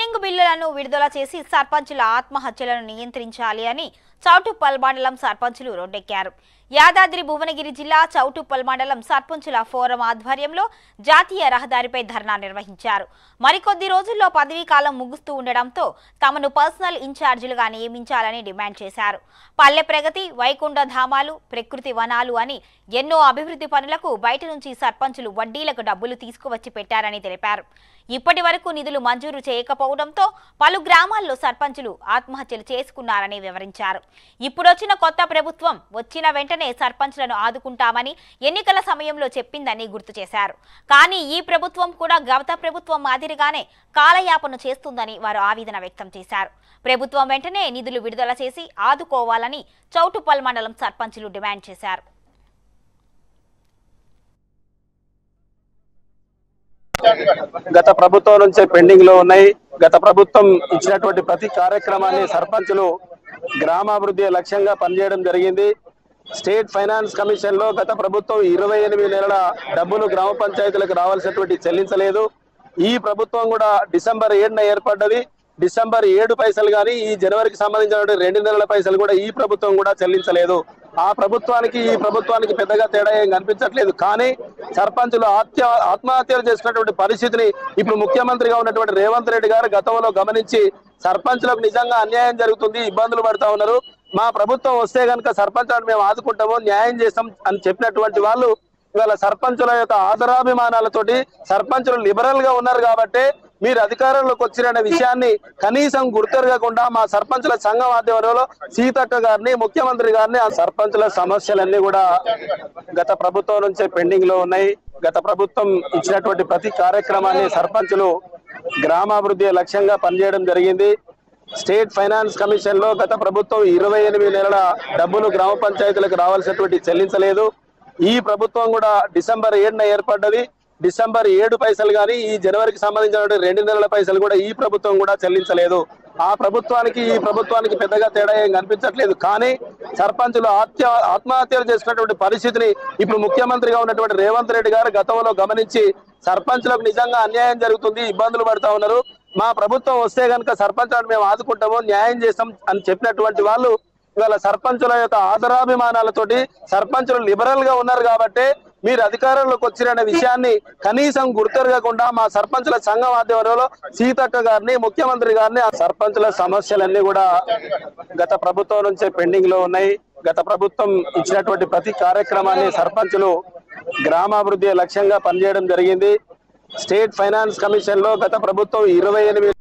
Pending బిల్లులను విడుదల చేసి సర్పంచుల ఆత్మహత్యలను నియంత్రించాలి అని చౌటుప్పల్ మండలం సర్పంచులు రోడ్డెక్కారు యాదాద్రి భువనగిరి జిల్లా చౌటుప్పల్ మండలం సర్పంచుల ఫోరం ఆధ్వర్యంలో జాతీయ రహదారిపై ధర్నా నిర్వహించారు. మరికొద్ది రోజుల్లో పదవీ కాలం ముగుస్తూ ఉండడంతో తమను పర్సనల్ ఇన్ఛార్జీలుగా నియమించాలని డిమాండ్ చేశారు. పల్లె ప్రగతి వైకుంఠ ధామాలు ప్రకృతి వనాలు అని ఎన్నో అభివృద్ధి పనులకు బయట నుంచి సర్పంచులు వడ్డీలకు డబ్బులు తీసుకువచ్చి పెట్టారని తెలిపారు. ఇప్పటి వరకు నిధులు మంజూరు చేయకపోవడంతో పలు గ్రామాల్లో సర్పంచులు ఆత్మహత్యలు చేసుకున్నారని వివరించారు. ఇప్పుడొచ్చిన కొత్త ప్రభుత్వం వచ్చిన వెంటనే సర్పంచ్లను ఆదుకుంటామని ఎన్నికల సమయంలో చెప్పిందని గుర్తు చేశారు. కానీ ఈ ప్రభుత్వం కూడా గత ప్రభుత్వం మాదిరిగానే కాలయాపన చేస్తుందని వారు ఆవేదన వ్యక్తం చేశారు. ప్రభుత్వం వెంటనే నిధులు విడుదల చేసి ఆదుకోవాలని చౌటుపల్ మండలం సర్పంచ్లు డిమాండ్ చేశారు. గత ప్రభుత్వం నుంచే పెండింగ్లో ఉన్నాయి. గత ప్రభుత్వం ఇచ్చినటువంటి ప్రతి కార్యక్రమాన్ని సర్పంచులు గ్రామాభివృద్ధి లక్ష్యంగా పనిచేయడం జరిగింది. స్టేట్ ఫైనాన్స్ కమిషన్లో గత ప్రభుత్వం ఇరవై ఎనిమిది నెలల డబ్బులు గ్రామ పంచాయతీలకు రావాల్సినటువంటి చెల్లించలేదు. ఈ ప్రభుత్వం కూడా డిసెంబర్ ఏడున ఏర్పడ్డది. డిసెంబర్ ఏడు పైసలు కానీ ఈ జనవరికి సంబంధించినటువంటి రెండు నెలల పైసలు కూడా ఈ ప్రభుత్వం కూడా చెల్లించలేదు. ఆ ప్రభుత్వానికి ఈ ప్రభుత్వానికి పెద్దగా తేడా ఏం కనిపించట్లేదు. కానీ సర్పంచులు ఆత్య ఆత్మహత్యలు చేసినటువంటి పరిస్థితిని ఇప్పుడు ముఖ్యమంత్రిగా ఉన్నటువంటి రేవంత్ రెడ్డి గారు గతంలో గమనించి సర్పంచులకు నిజంగా అన్యాయం జరుగుతుంది ఇబ్బందులు పడతా ఉన్నారు. మా ప్రభుత్వం వస్తే గనుక సర్పంచులను మేము ఆదుకుంటాము న్యాయం చేస్తాం అని చెప్పినటువంటి వాళ్ళు ఇవాళ సర్పంచుల యొక్క ఆదరాభిమానాలతోటి సర్పంచులు లిబరల్గా ఉన్నారు కాబట్టి మీరు అధికారంలోకి వచ్చిన విషయాన్ని కనీసం గుర్తెరగకుండా మా సర్పంచుల సంఘం ఆధ్వర్యంలో సీతక్క గారిని ముఖ్యమంత్రి గారిని ఆ సర్పంచుల సమస్యలన్నీ కూడా గత ప్రభుత్వం నుంచే పెండింగ్లో ఉన్నాయి. గత ప్రభుత్వం ఇచ్చినటువంటి ప్రతి కార్యక్రమాన్ని సర్పంచులు గ్రామాభివృద్ధి లక్ష్యంగా పనిచేయడం జరిగింది. స్టేట్ ఫైనాన్స్ కమిషన్లో గత ప్రభుత్వం ఇరవై ఎనిమిది నెలల డబ్బులు గ్రామ పంచాయతీలకు రావాల్సినటువంటి చెల్లించలేదు. ఈ ప్రభుత్వం కూడా డిసెంబర్ ఏడున ఏర్పడ్డది. డిసెంబర్ ఏడు పైసలు కానీ ఈ జనవరికి సంబంధించినటువంటి రెండు నెలల పైసలు కూడా ఈ ప్రభుత్వం కూడా చెల్లించలేదు. ఆ ప్రభుత్వానికి ఈ ప్రభుత్వానికి పెద్దగా తేడా ఏం కనిపించట్లేదు. కానీ సర్పంచులు ఆత్య ఆత్మహత్యలు చేసినటువంటి పరిస్థితిని ఇప్పుడు ముఖ్యమంత్రిగా ఉన్నటువంటి రేవంత్ రెడ్డి గారు గతంలో గమనించి సర్పంచులకు నిజంగా అన్యాయం జరుగుతుంది ఇబ్బందులు పడతా ఉన్నారు. మా ప్రభుత్వం వస్తే కనుక సర్పంచులను మేము ఆదుకుంటాము న్యాయం చేస్తాం అని చెప్పినటువంటి వాళ్ళు ఇవాళ సర్పంచుల యొక్క ఆదరాభిమానాలతోటి సర్పంచులు లిబరల్గా ఉన్నారు కాబట్టి మీరు అధికారంలోకి వచ్చిన విషయాన్ని కనీసం గుర్తెరగకుండా మా సర్పంచుల సంఘం ఆధ్వర్యంలో సీతక్క గారిని ముఖ్యమంత్రి గారిని ఆ సర్పంచుల సమస్యలన్నీ కూడా గత ప్రభుత్వం నుంచే పెండింగ్లో ఉన్నాయి. గత ప్రభుత్వం ఇచ్చినటువంటి ప్రతి కార్యక్రమాన్ని సర్పంచులు గ్రామాభివృద్ధి లక్ష్యంగా పనిచేయడం జరిగింది. స్టేట్ ఫైనాన్స్ కమిషన్లో గత ప్రభుత్వం ఇరవై ఎనిమిది